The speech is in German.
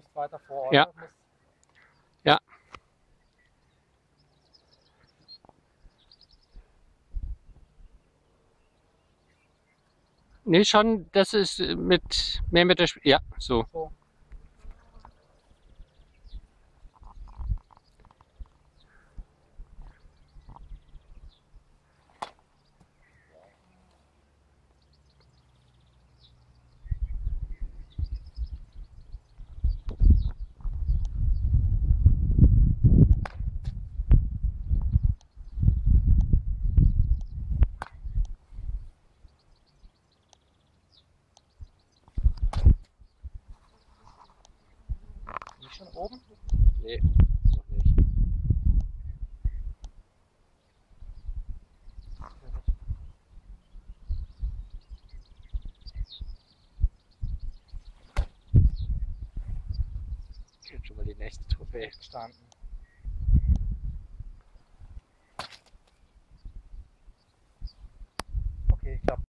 bist weiter vor Ort. Ja. Ja. Nee, schon, das ist mit mehr mit der Sp ja, so. So. schon oben? Nee, noch nicht. Ich hab schon mal die nächste Trophäe gestanden. Okay, ich glaube.